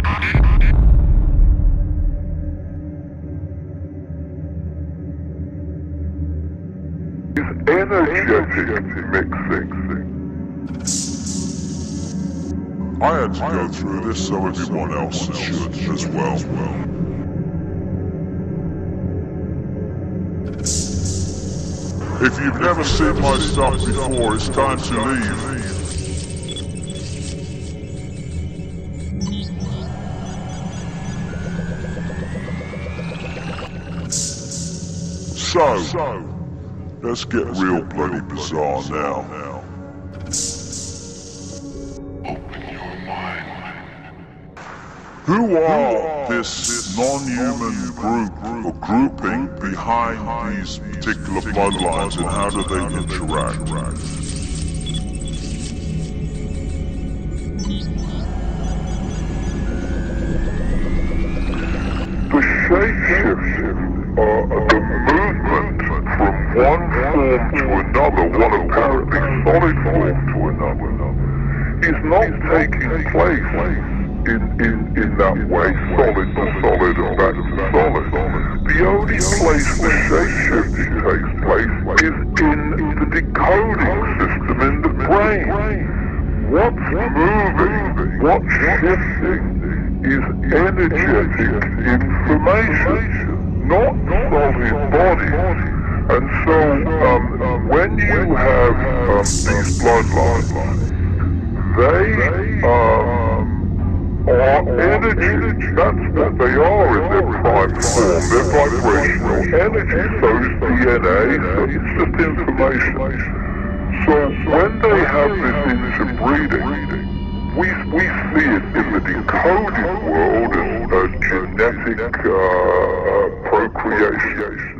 Bye. Energetic mixing. I had to go through this so everyone else should as well. If you've never seen my stuff before, it's time to leave. So, let's get real bloody bizarre now. Who are this non-human group or grouping behind these particular bloodlines and how do they interact? The shapeshift are the movement from one form to another, one apparently solid form to another, is not taking place in, in, in that way, solid to solid and back to solid. The only place the shapeshifting takes place is in the decoding system in the brain. What's moving, what's shifting is energetic information, not solid bodies. And so, um, when you have um, these bloodlines, they um, are energy. That's what they are in their prime form. They're vibrational energy. So is DNA. So it's just information. So when they have this interbreeding, we, we see it in the decoded world as a genetic uh, procreation.